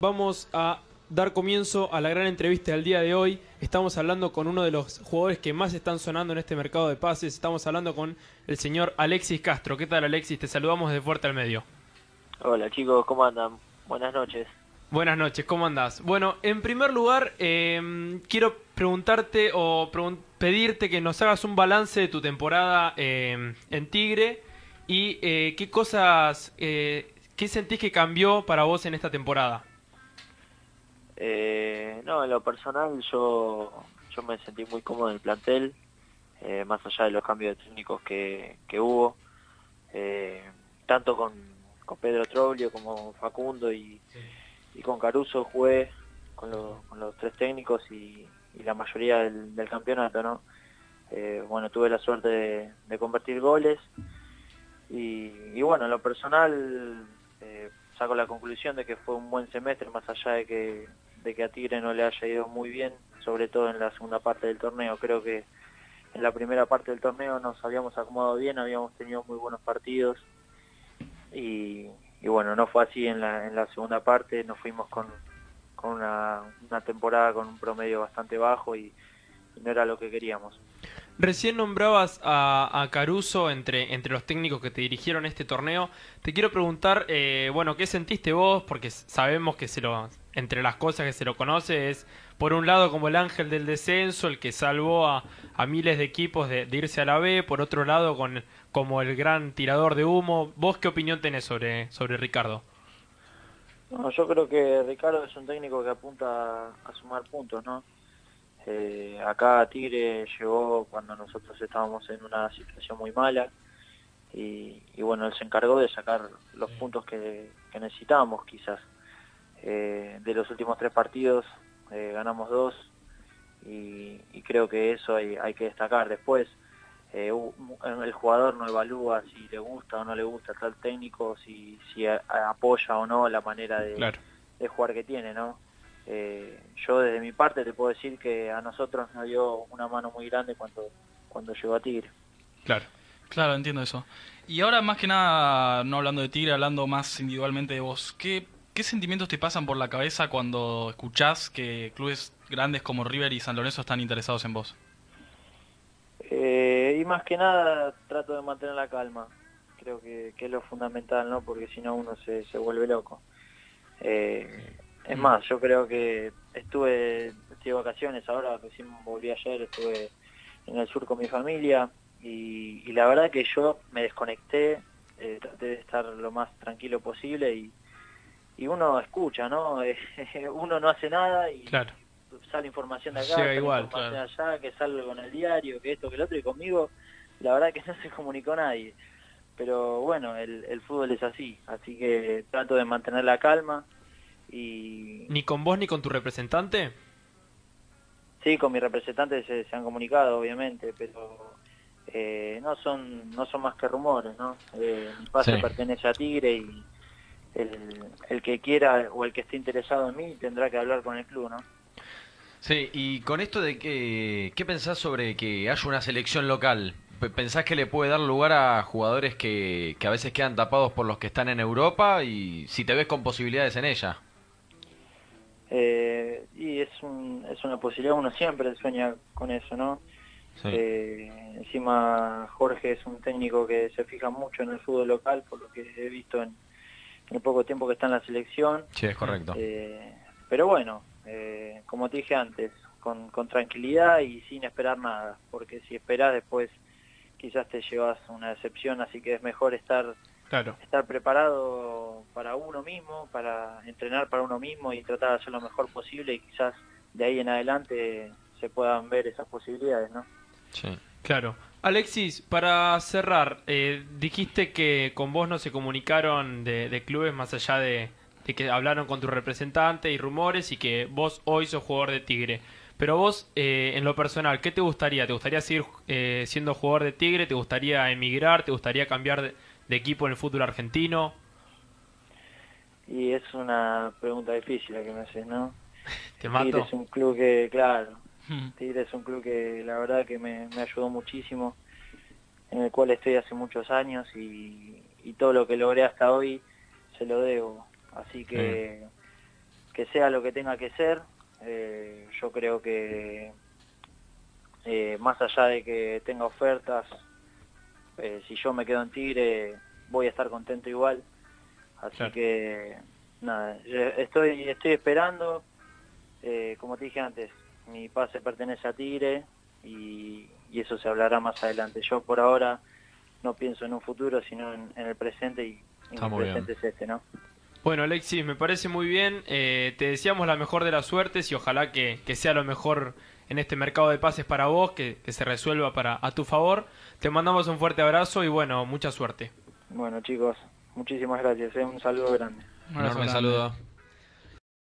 Vamos a dar comienzo a la gran entrevista del día de hoy. Estamos hablando con uno de los jugadores que más están sonando en este mercado de pases. Estamos hablando con el señor Alexis Castro. ¿Qué tal Alexis? Te saludamos de Fuerte al Medio. Hola chicos, ¿cómo andan? Buenas noches. Buenas noches, ¿cómo andás? Bueno, en primer lugar, eh, quiero preguntarte o pregun pedirte que nos hagas un balance de tu temporada eh, en Tigre y eh, qué cosas, eh, qué sentís que cambió para vos en esta temporada. Eh, no, en lo personal yo, yo me sentí muy cómodo en el plantel, eh, más allá de los cambios técnicos que, que hubo, eh, tanto con, con Pedro Troglio como Facundo y, y con Caruso jugué con, los- con los tres técnicos y, la mayoría del, campeonato, ¿no? Eh, bueno, tuve la suerte de, convertir goles y, y bueno, en lo personal saco la conclusión de que fue un buen semestre, más allá de que, de que a Tigre no le haya ido muy bien, sobre todo en la segunda parte del torneo. Creo que en la primera parte del torneo nos habíamos acomodado bien, habíamos tenido muy buenos partidos y, y bueno, no fue así en la, en la segunda parte, nos fuimos con, con una, temporada con un promedio bastante bajo y no era lo que queríamos. Recién nombrabas a, a Caruso entre, entre los técnicos que te dirigieron este torneo. Te quiero preguntar, eh, bueno, ¿qué sentiste vos? Porque sabemos que se lo, entre las cosas que se lo conoce es, por un lado, como el ángel del descenso, el que salvó a, miles de equipos de, de irse a la B, por otro lado, con, como el gran tirador de humo. ¿Vos qué opinión tenés sobre, sobre Ricardo? No, yo creo que Ricardo es un técnico que apunta a sumar puntos, ¿no? Eh, acá Tigre llegó cuando nosotros estábamos en una situación muy mala y, y bueno, él se encargó de sacar los puntos que, que necesitábamos quizás. Eh, de los últimos tres partidos eh, ganamos dos y, y creo que eso hay, hay que destacar. Después, eh, el jugador no evalúa si le gusta o no le gusta tal técnico, si, si a- apoya o no la manera de, Claro. de jugar que tiene, ¿no? Eh, yo desde mi parte te puedo decir que a nosotros nos dio una mano muy grande cuando, cuando llegó a Tigre. Claro. Claro, entiendo eso. Y ahora más que nada, no hablando de Tigre, hablando más individualmente de vos, ¿qué, qué sentimientos te pasan por la cabeza cuando escuchás que clubes grandes como River y San Lorenzo están interesados en vos? Eh, y más que nada trato de mantener la calma, creo que, que es lo fundamental, ¿no? Porque si no uno se, se vuelve loco. Eh, es Mm. más, yo creo que estuve, estoy de vacaciones ahora, recién volví ayer, estuve en el sur con mi familia y, y la verdad que yo me desconecté, eh, traté de estar lo más tranquilo posible y, y uno escucha, ¿no? uno no hace nada y Claro. sale información de acá, sale igual, información allá, que salgo con el diario, que esto, que el otro, y conmigo la verdad que no se comunicó nadie. Pero bueno, el, el fútbol es así, así que trato de mantener la calma y ¿Ni con vos ni con tu representante? sí, con mi representante se, se han comunicado, obviamente, pero eh, no son no son más que rumores, ¿no? Eh, mi pase Sí. pertenece a Tigre y el, el que quiera o el que esté interesado en mí tendrá que hablar con el club, ¿no? Sí, y con esto de que, ¿qué pensás sobre que haya una selección local? ¿Pensás que le puede dar lugar a jugadores que, que a veces quedan tapados por los que están en Europa y si te ves con posibilidades en ella? Eh, y es, un, es una posibilidad, uno siempre sueña con eso, ¿no? Sí. Eh, encima Jorge es un técnico que se fija mucho en el fútbol local, por lo que he visto en, en el poco tiempo que está en la selección. Sí, es correcto. Eh, pero bueno, eh, como te dije antes, con, con tranquilidad y sin esperar nada, porque si esperás después quizás te llevas una decepción, así que es mejor estar Claro. estar preparado para uno mismo, para entrenar para uno mismo y tratar de hacer lo mejor posible y quizás de ahí en adelante se puedan ver esas posibilidades, ¿no? Sí. Claro. Alexis, para cerrar, eh, dijiste que con vos no se comunicaron de, de clubes más allá de, de que hablaron con tu representante y rumores y que vos hoy sos jugador de Tigre. Pero vos, eh, en lo personal, ¿qué te gustaría? ¿Te gustaría seguir eh, siendo jugador de Tigre? ¿Te gustaría emigrar? ¿Te gustaría cambiar de, de equipo en el fútbol argentino? Y es una pregunta difícil la que me haces, ¿no? Te Tigre mato. es un club que, claro, Mm. Tigre es un club que la verdad que me, me ayudó muchísimo, en el cual estoy hace muchos años y, y todo lo que logré hasta hoy se lo debo. Así que, que sea lo que tenga que ser. Eh, yo creo que eh, más allá de que tenga ofertas, eh, si yo me quedo en Tigre voy a estar contento igual. Así Claro. que nada, yo estoy estoy esperando. Eh, como te dije antes, mi pase pertenece a Tigre y, y eso se hablará más adelante. Yo por ahora no pienso en un futuro, sino en, en el presente y, bien. presente es este, ¿no? Bueno, Alexis, me parece muy bien. Eh, te deseamos la mejor de las suertes y ojalá que, que sea lo mejor en este mercado de pases para vos, que, que se resuelva para a tu favor. Te mandamos un fuerte abrazo y bueno, mucha suerte. Bueno chicos, muchísimas gracias, ¿eh? un saludo grande. Un abrazo Enorme grande. saludo.